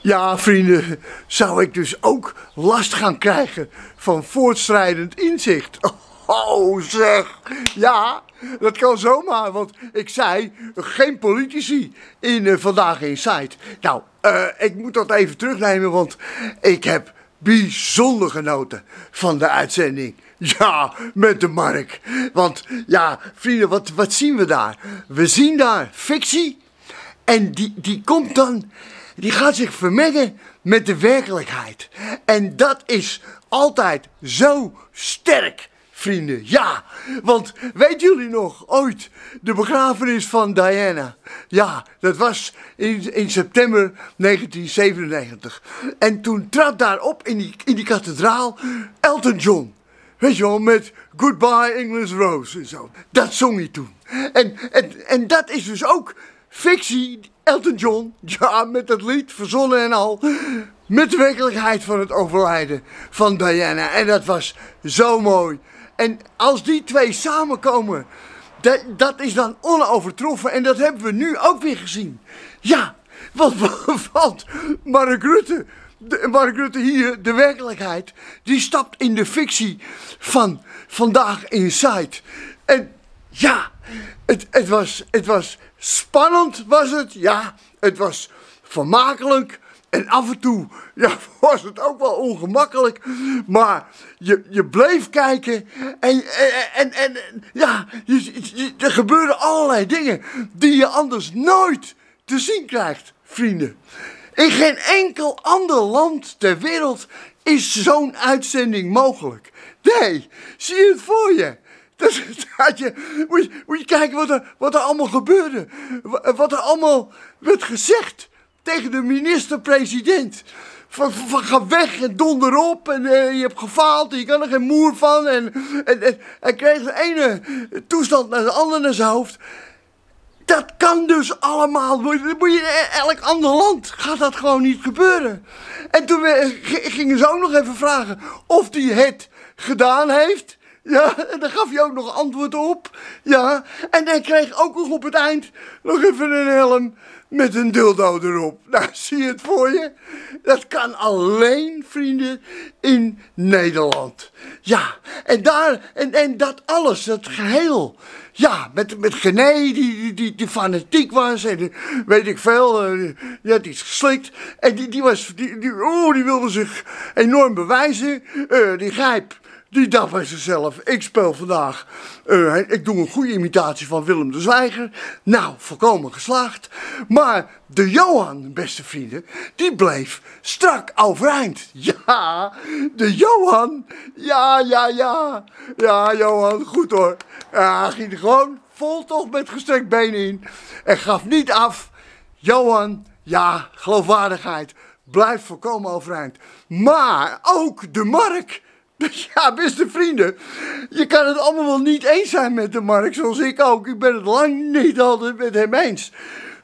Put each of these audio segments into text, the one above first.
Ja, vrienden, zou ik dus ook last gaan krijgen van voortschrijdend inzicht? Oh, zeg. Ja, dat kan zomaar, want ik zei geen politici in uh, Vandaag Inside. Nou, uh, ik moet dat even terugnemen, want ik heb bijzonder genoten van de uitzending. Ja, met de Mark. Want ja, vrienden, wat, wat zien we daar? We zien daar fictie en die, die komt dan, die gaat zich vermengen met de werkelijkheid. En dat is altijd zo sterk, vrienden. Ja, want weten jullie nog ooit de begrafenis van Diana? Ja, dat was in, in september 1997. En toen trad daarop in die, in die kathedraal Elton John. Weet je wel, met Goodbye English Rose en zo. Dat zong hij toen. En, en, en dat is dus ook fictie, Elton John, ja, met dat lied, verzonnen en al, met de werkelijkheid van het overlijden van Diana. En dat was zo mooi. En als die twee samenkomen, dat, dat is dan onovertroffen. En dat hebben we nu ook weer gezien. Ja, wat valt Mark Rutte, Rutte hier, de werkelijkheid, die stapt in de fictie van Vandaag Inside. En ja, het, het, was, het was spannend, was het. Ja, het was vermakelijk. En af en toe ja, was het ook wel ongemakkelijk. Maar je, je bleef kijken. En, en, en, ja, je, er gebeurden allerlei dingen die je anders nooit te zien krijgt, vrienden. In geen enkel ander land ter wereld is zo'n uitzending mogelijk. Nee, zie je het voor je? Dat je, moet, je, kijken wat er, wat er allemaal gebeurde. Wat er allemaal werd gezegd tegen de minister-president. Van, ga weg en donder op en uh, je hebt gefaald en je kan er geen moer van. En, en, en hij kreeg de ene toestand naar de andere naar zijn hoofd. Dat kan dus allemaal. Moet je, elk ander land gaat dat gewoon niet gebeuren. En toen gingen ze ook nog even vragen of hij het gedaan heeft. Ja, en daar gaf hij ook nog antwoord op. Ja, en hij kreeg ook nog op het eind nog even een helm met een dildo erop. Nou, zie je het voor je? Dat kan alleen, vrienden, in Nederland. Ja, en daar, en, en dat alles, dat geheel. Ja, met, met Gené, die, die, die, fanatiek was en weet ik veel, uh, die had iets geslikt. En die, die was, die, die, oh, die wilde zich enorm bewijzen. Uh, die grijp die dacht bij zichzelf, ik speel vandaag, uh, ik doe een goede imitatie van Willem de Zwijger. Nou, volkomen geslaagd. Maar de Johan, beste vrienden, die bleef strak overeind. Ja, de Johan, ja, ja, ja. Ja, Johan, goed hoor. Ja, ging er gewoon vol toch met gestrekt benen in. En gaf niet af. Johan, ja, geloofwaardigheid, blijft volkomen overeind. Maar ook de Mark Ja, beste vrienden, je kan het allemaal wel niet eens zijn met de Mark, zoals ik ook. Ik ben het lang niet altijd met hem eens.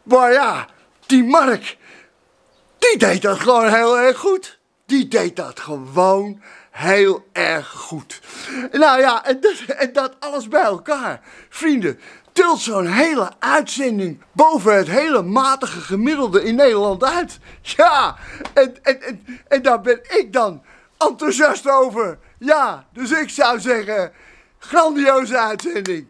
Maar ja, die Mark, die deed dat gewoon heel erg goed. Die deed dat gewoon heel erg goed. Nou ja, en dat, en dat alles bij elkaar. Vrienden, tilt zo'n hele uitzending boven het hele matige gemiddelde in Nederland uit. Ja, en, en, en, en daar ben ik dan enthousiast over. Ja, dus ik zou zeggen, grandioze uitzending.